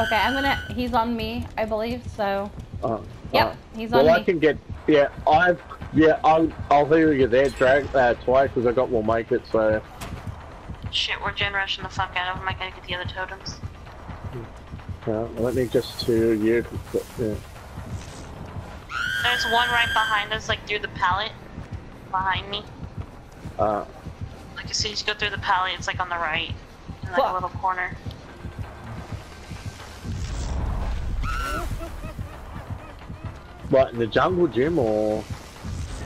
Okay, I'm gonna. He's on me, I believe. So. Uh, Yep, uh, he's on well, I can get. Yeah, I've. Yeah, I'll. I'll hear you there, drag uh, twice because I got will make it. So Shit, we're gen rushing the fuck out of them. I gotta get the other totems. uh, let me just to you. Yeah. There's one right behind us, like through the pallet. Behind me. Uh, Like as soon as you go through the pallet, it's like on the right. In like Fuck. a little corner. What in the jungle gym or?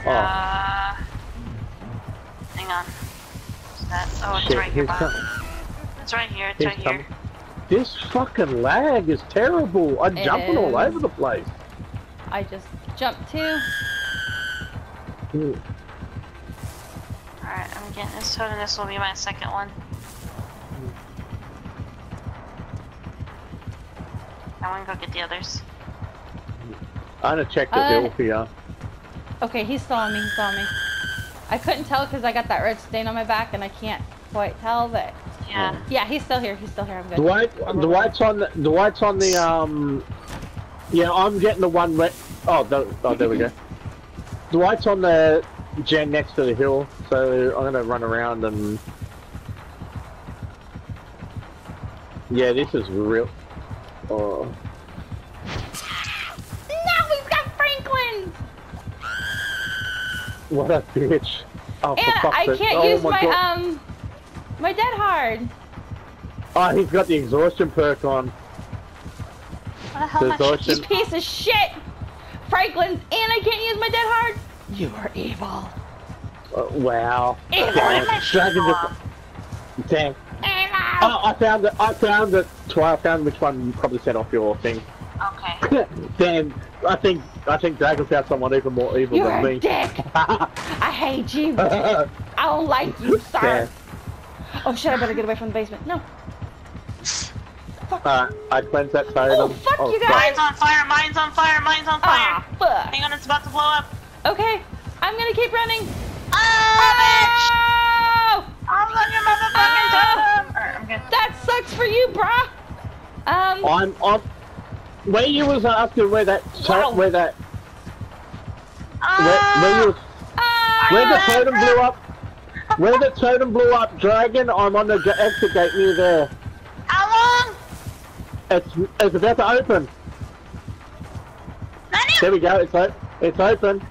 Oh, Uh. Hang on. What's that? Oh, it's shit! right here. he's It's right here. It's he's right coming. here. This fucking lag is terrible. I'm It jumping all over the place. I just jumped too. Hmm. Alright, I'm getting this totem. This will be my second one. I want to go get the others. I'm gonna check the Uh, hill for you. Okay, he's still on me. He's still on me. I couldn't tell because I got that red stain on my back, and I can't quite tell. But Yeah. yeah, he's still here. He's still here. I'm good. Dwight, I'm Dwight's on the Dwight's on the um. Yeah, I'm getting the one. red, oh, the, oh, there we go. Dwight's on the gen next to the hill, so I'm gonna run around and. Yeah, this is real. Oh, what a bitch! Oh, and I can't oh, use my, God. um my dead hard. Oh, he's got the exhaustion perk on. What the hell The am exhaustion. You piece of shit, Franklin's, and I can't use my dead hard. You are evil. Uh, wow. Evil. Damn, Dragon just- Damn. Evil. Oh, I found it. I found it. I found which one you probably set off your thing. Okay. Damn, I think I think Dragon found someone even more evil You're than a me. dick. I hate you. I don't like you, sir. Oh shit! I better get away from the basement. No. uh, I cleansed that fire. Oh, fuck you guys. Mine's on fire! Mine's on fire! Mine's on fire! Ah, fuck. Hang on, it's about to blow up. Okay, I'm gonna keep running. Oh, bitch! Oh! I'm on your motherfucking totem! Alright, I'm good. That sucks for you, brah. Um. I'm on. Where you was asking where that Wow. where that where, where Ah! you was, ah, where the totem blew up where the totem blew up, Dragon. I'm on the exit gate near there. How long? It's it's about to open. There we go. It's o- it's open.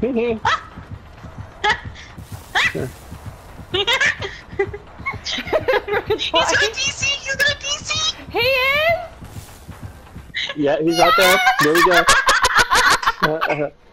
He's got DC! He's got DC! he is. Yeah, he's out there. There we go.